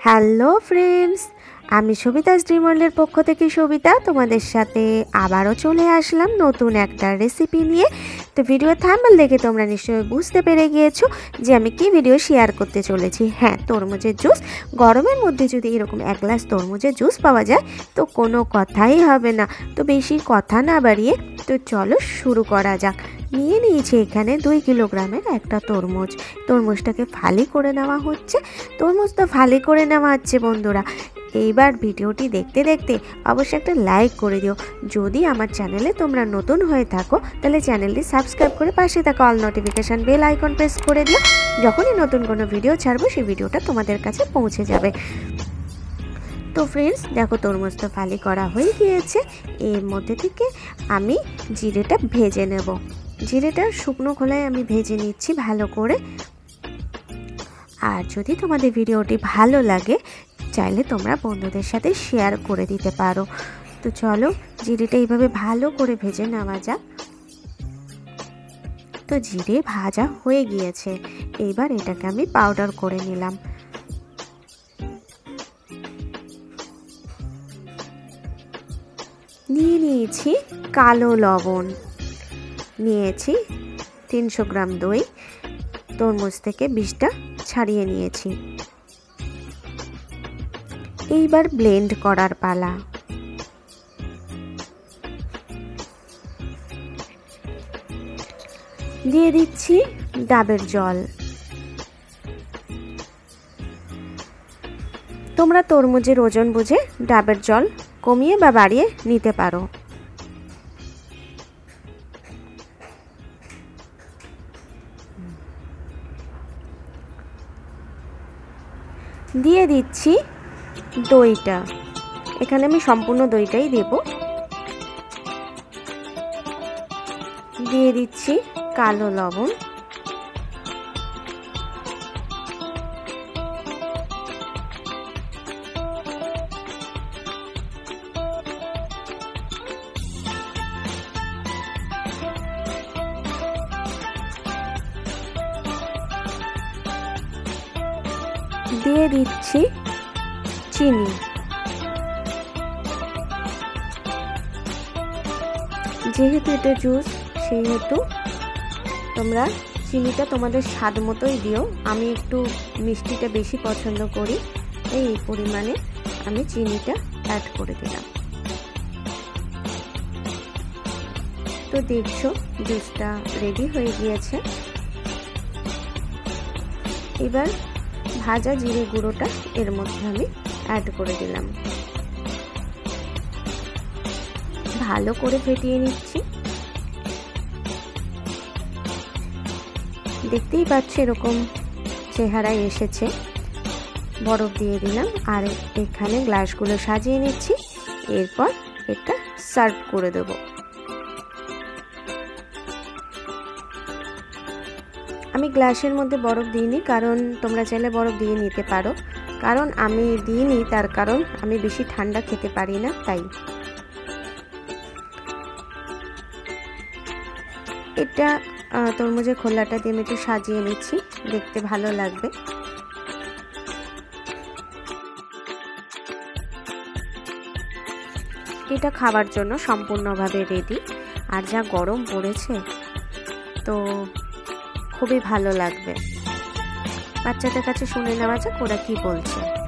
Hello friends আমি সবিতা ড্রিমওয়ার্ল্ডের পক্ষ থেকে সবিতা তোমাদের সাথে আবারও চলে আসলাম নতুন একটা রেসিপি নিয়ে। তো ভিডিও থাম্বেল দেখে তোমরা নিশ্চয়ই বুঝতে পেরে গিয়েছো যে আমি কি ভিডিও শেয়ার করতে চলেছি। হ্যাঁ তরমুজের জুস গরমের মধ্যে যদি এরকম এক গ্লাস তরমুজের জুস পাওয়া যায়, তো কোনো কথাই হবে না। তো বেশি কথা না বাড়িয়ে, তো চলো শুরু করা যাক। নিয়ে নিয়েছি এখানে দুই কিলোগ্রামের একটা তরমুজ। তরমুজটাকে ফালি করে নেওয়া হচ্ছে। তরমুজটা ফালি করে নেওয়া হচ্ছে, বন্ধুরা। এইবার ভিডিওটি দেখতে দেখতে অবশ্যই একটা লাইক করে দিও। যদি আমার চ্যানেলে তোমরা নতুন হয়ে থাকো, তাহলে চ্যানেলটি সাবস্ক্রাইব করে পাশে থাকা all notification bell icon press করে দিও। যখনই নতুন কোনো ভিডিও ছাড়বো, সেই ভিডিওটা তোমাদের কাছে পৌঁছে যাবে। তো ফ্রেন্ডস দেখো তরমুজ তো ফালি করা হয়ে গিয়েছে। এর মধ্যে থেকে আমি জিরেটা ভেজে নেব। জিরেটা শুকনো খোলায় আমি ভেজে নিচ্ছি ভালো করে। আর যদি তোমাদের ভিডিওটি ভালো লাগে চাইলে তোমরা বন্ধুদের সাথে শেয়ার করে দিতে পারো। তো চলো, জিরেটা এইভাবে ভালো করে ভেজে নেওয়া যাক। তো জিরে ভাজা হয়ে গিয়েছে। এইবার এটাকে আমি পাউডার করে নিলাম। নিয়ে নিয়েছি কালো লবণ। নিয়েছি তিনশো গ্রাম দই। তরমুজ থেকে বিষটা ছাড়িয়ে নিয়েছি। এইবার ব্লেন্ড করার পালা। দিয়ে দিচ্ছি ডাবের জল। তোমরা তরমুজের ওজন বুঝে ডাবের জল কমিয়ে বা বাড়িয়ে নিতে পারো। দিয়ে দিচ্ছি দইটা। এখানে আমি সম্পূর্ণ দইটাই দেব। দিয়ে দিচ্ছি কালো লবণ। দিয়ে দিচ্ছি চিনি। যেহেতু এটা জুস সেহেতু তোমরা চিনিটা তোমাদের স্বাদ মতোই দিও। আমি একটু মিষ্টিটা বেশি পছন্দ করি। এই পরিমাণে আমি চিনিটা অ্যাড করে দিলাম। তো দেখছ জুসটা রেডি হয়ে গিয়েছে। এবার ভাজা জিরে গুঁড়োটা এর মধ্যে আমি অ্যাড করে দিলাম। ভালো করে ফেটিয়ে নিচ্ছি। দেখতেই পাচ্ছি এরকম চেহারায় এসেছে। বরফ দিয়ে দিলাম আর এখানে গ্লাসগুলো সাজিয়ে নিচ্ছি। এরপর এটা সার্ভ করে দেবো। আমি গ্লাসের মধ্যে বরফ দিইনি, কারণ তোমরা চাইলে বরফ দিয়ে নিতে পারো। কারণ আমি দিইনি, তার কারণ আমি বেশি ঠান্ডা খেতে পারি না, তাই। এটা তরমুজের খোলাটা দিয়ে আমি একটু সাজিয়ে নিচ্ছি, দেখতে ভালো লাগবে। এটা খাবার জন্য সম্পূর্ণভাবে রেডি আর যা গরম পড়েছে, তো খুবই ভালো লাগবে। বাচ্চাদের কাছে শুনে নেওয়া যাক ওরা কি বলছে।